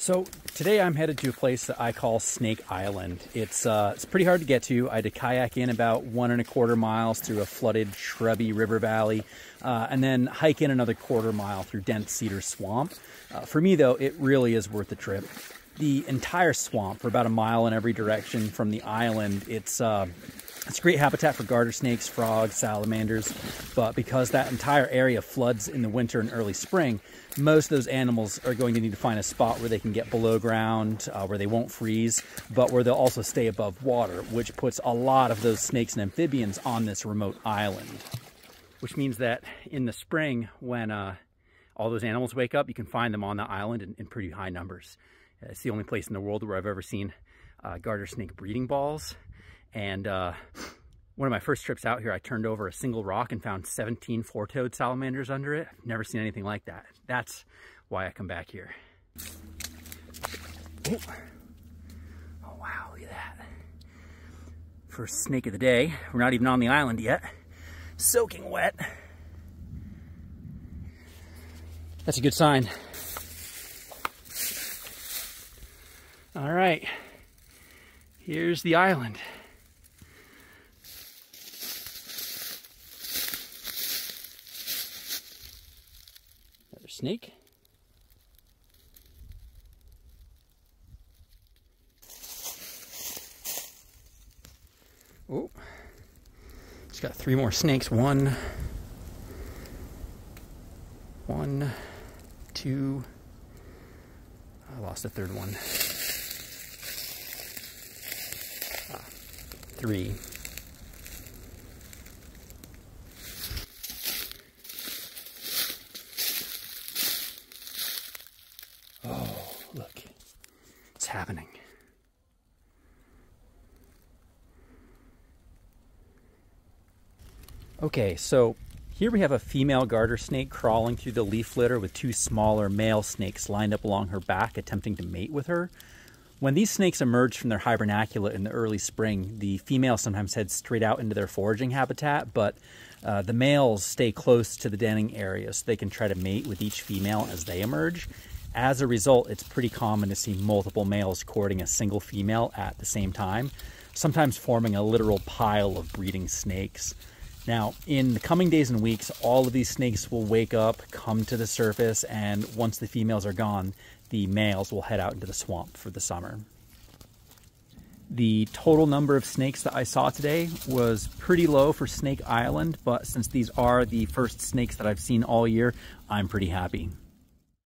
So today I'm headed to a place that I call Snake Island. It's uh, it's pretty hard to get to. I had to kayak in about one and a quarter miles through a flooded, shrubby river valley, uh, and then hike in another quarter mile through dense cedar swamp. Uh, for me, though, it really is worth the trip. The entire swamp, for about a mile in every direction from the island, it's it's great habitat for garter snakes, frogs, salamanders, but because that entire area floods in the winter and early spring, most of those animals are going to need to find a spot where they can get below ground, uh, where they won't freeze, but where they'll also stay above water, which puts a lot of those snakes and amphibians on this remote island. Which means that in the spring, when uh, all those animals wake up, you can find them on the island in, in pretty high numbers. It's the only place in the world where I've ever seen uh, garter snake breeding balls. And uh, one of my first trips out here, I turned over a single rock and found 17 four-toed salamanders under it. Never seen anything like that. That's why I come back here. Oh, oh wow, look at that. First snake of the day. We're not even on the island yet. Soaking wet. That's a good sign. All right, here's the island. Snake. Oh, it's got three more snakes. One, one, two. I lost a third one. Ah, three. Happening. Okay, so here we have a female garter snake crawling through the leaf litter with two smaller male snakes lined up along her back attempting to mate with her. When these snakes emerge from their hibernacula in the early spring, the females sometimes head straight out into their foraging habitat, but uh, the males stay close to the denning area so they can try to mate with each female as they emerge. As a result, it's pretty common to see multiple males courting a single female at the same time, sometimes forming a literal pile of breeding snakes. Now, in the coming days and weeks, all of these snakes will wake up, come to the surface, and once the females are gone, the males will head out into the swamp for the summer. The total number of snakes that I saw today was pretty low for Snake Island, but since these are the first snakes that I've seen all year, I'm pretty happy.